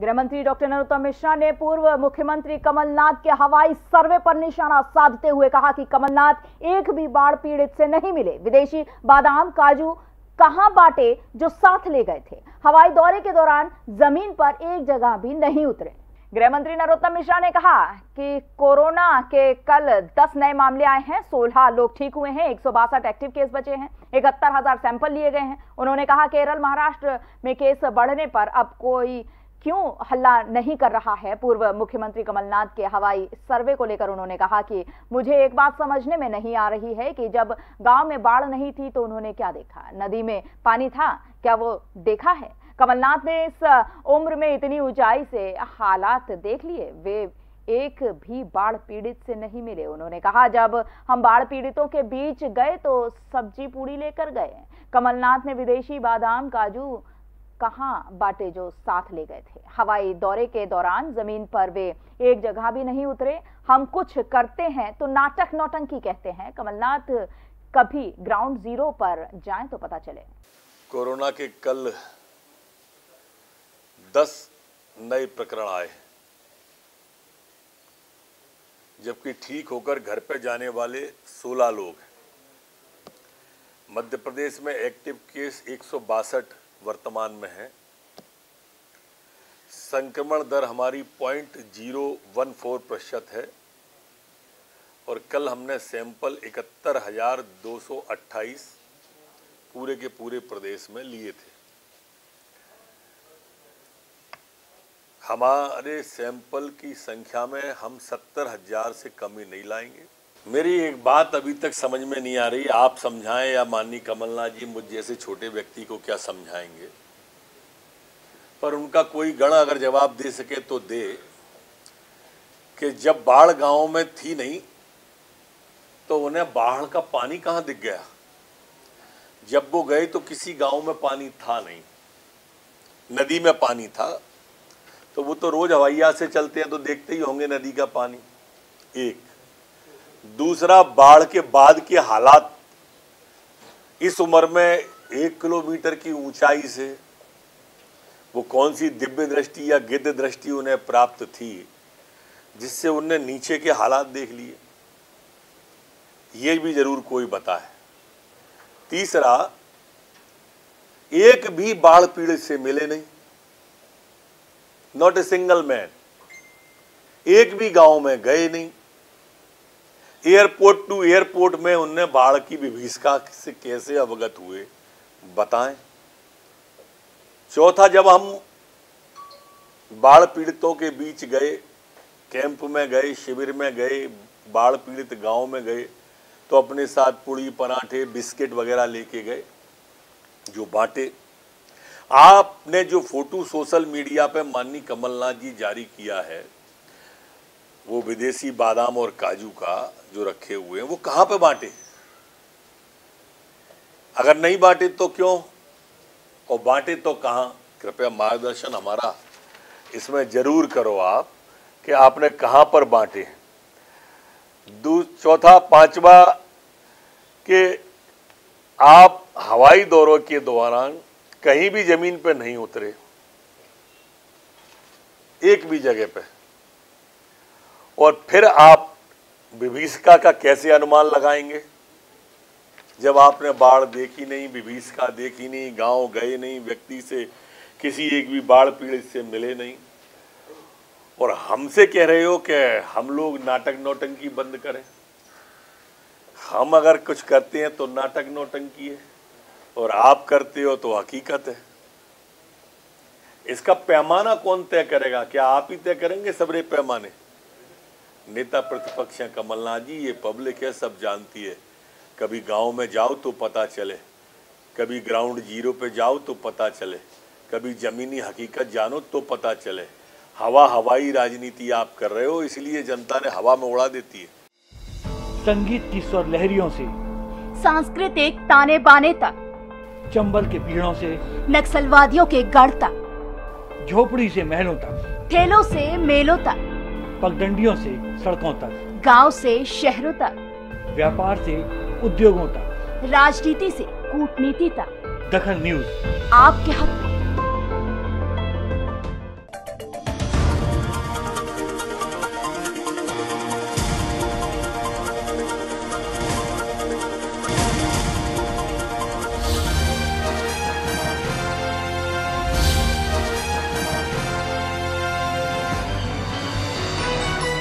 गृह मंत्री डॉक्टर नरोत्तम मिश्रा ने पूर्व मुख्यमंत्री कमलनाथ के हवाई सर्वे पर निशाना साधते हुए कहा कि कमलनाथ एक भी बाढ़ पीड़ित से नहीं मिले। विदेशी बादाम, काजू कहाँ बांटे जो साथ ले गए थे? हवाई दौरे के दौरान ज़मीन पर एक जगह भी नहीं उतरे। गृह मंत्री नरोत्तम मिश्रा ने कहा कि कोरोना के कल 10 नए मामले आए हैं 16 लोग ठीक हुए हैं, एक सौ बासठ एक्टिव केस बचे हैं, इकहत्तर हज़ार सैंपल लिए गए हैं। उन्होंने कहा केरल, महाराष्ट्र में केस बढ़ने पर अब कोई क्यों हल्ला नहीं कर रहा है पूर्व मुख्यमंत्री कमलनाथ के हवाई सर्वे को लेकर उन्होंने कहा कि मुझे एक बात समझने में नहीं आ रही है कि जब गाँव में बाढ़ नहीं थी तो उन्होंने क्या देखा? नदी में पानी था? क्या वो देखा है? कमलनाथ ने इस उम्र में इतनी ऊंचाई से हालात देख लिए? वे एक भी बाढ़ पीड़ित से नहीं मिले। उन्होंने कहा, जब हम बाढ़ पीड़ितों के बीच गए तो सब्ज़ी पूड़ी लेकर गए। कमलनाथ ने विदेशी बादाम, काजू कहाँ बाटे जो साथ ले गए थे। हवाई दौरे के दौरान ज़मीन पर वे एक जगह भी नहीं उतरे। हम कुछ करते हैं तो नाटक नौटंकी कहते हैं। कमलनाथ कभी ग्राउंड ज़ीरो पर जाएँ तो पता चले। कोरोना के कल दस नए प्रकरण आए जबकि ठीक होकर घर पर जाने वाले 16 लोग मध्य प्रदेश में एक्टिव केस एक सौ बासठ वर्तमान में है। संक्रमण दर हमारी पॉइंट ज़ीरो वन फोर प्रतिशत है और कल हमने सैंपल इकहत्तर हज़ार दो सौ अट्ठाईस पूरे के पूरे प्रदेश में लिए थे। हमारे सैंपल की संख्या में हम सत्तर हज़ार से कमी नहीं लाएँगे। मेरी एक बात अभी तक समझ में नहीं आ रही। आप समझाएँ या माननीय कमलनाथ जी मुझ जैसे छोटे व्यक्ति को क्या समझाएँगे? पर उनका कोई गण अगर जवाब दे सके तो दे कि जब बाढ़ गाँव में थी नहीं तो उन्हें बाढ़ का पानी कहाँ दिख गया? जब वो गए तो किसी गाँव में पानी था नहीं। नदी में पानी था। तो वो तो रोज हवाइया से चलते हैं तो देखते ही होंगे नदी का पानी। एक। दूसरा बाढ़ के बाद के हालात। इस उम्र में एक किलोमीटर की ऊंचाई से वो कौन सी दिव्य दृष्टि या गिद्ध दृष्टि उन्हें प्राप्त थी, जिससे उनने नीचे के हालात देख लिए, ये भी ज़रूर कोई बता है। तीसरा, एक भी बाढ़ पीड़ित से मिले नहीं। नॉट ए सिंगल मैन एक भी गाँव में गए नहीं। एयरपोर्ट टू एयरपोर्ट में उनने बाढ़ की विभीषिका से कैसे अवगत हुए, बताएँ। चौथा, जब हम बाढ़ पीड़ितों के बीच गए, कैंप में गए, शिविर में गए, बाढ़ पीड़ित गाँव में गए तो अपने साथ पुड़ी, पराठे, बिस्किट वगैरह लेके गए, जो बांटे। आपने जो फ़ोटो सोशल मीडिया पे माननीय कमलनाथ जी जारी किया है वो विदेशी बादाम और काजू का जो रखे हुए हैं, वो कहाँ पे बांटे? अगर नहीं बांटे तो क्यों? और बांटे तो कहाँ? कृपया मार्गदर्शन हमारा। इसमें ज़रूर करो आप कि आपने कहाँ पर बांटे चौथा, पांचवा कि आप हवाई दौरों के दौरान कहीं भी ज़मीन पर नहीं उतरे। एक भी जगह पे। और फिर आप विभीषिका का कैसे अनुमान लगाएँगे? जब आपने बाढ़ देखी नहीं, विभीषिका देखी नहीं, गाँव गए नहीं, व्यक्ति से किसी एक भी बाढ़ पीड़ित से मिले नहीं, और हमसे कह रहे हो कि हम लोग नाटक नौटंकी बंद करें। हम अगर कुछ करते हैं तो नाटक नौटंकी है, और आप करते हो तो हकीकत है। इसका पैमाना कौन तय करेगा? क्या आप ही तय करेंगे सबरे पैमाने? नेता प्रतिपक्ष हैं कमलनाथ जी ये पब्लिक है सब जानती है। कभी गाँव में जाओ तो पता चले कभी ग्राउंड ज़ीरो पे जाओ तो पता चले कभी जमीनी हकीकत जानो तो पता चले। हवा हवाई राजनीति आप कर रहे हो इसलिए जनता ने हवा में उड़ा देती है। संगीत की स्वर लहरियों से सांस्कृतिक ताने बाने तक चंबल के पीड़ों से नक्सलवादियों के गढ़ तक झोपड़ी से महलों तक। ठेलों से मेलों तक। पगडंडियों से सड़कों तक। गाँव से शहरों तक। व्यापार से उद्योगों तक। राजनीति से कूटनीति तक। दखन न्यूज़। आपके हक।